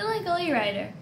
Illegally Rider.